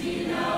me now.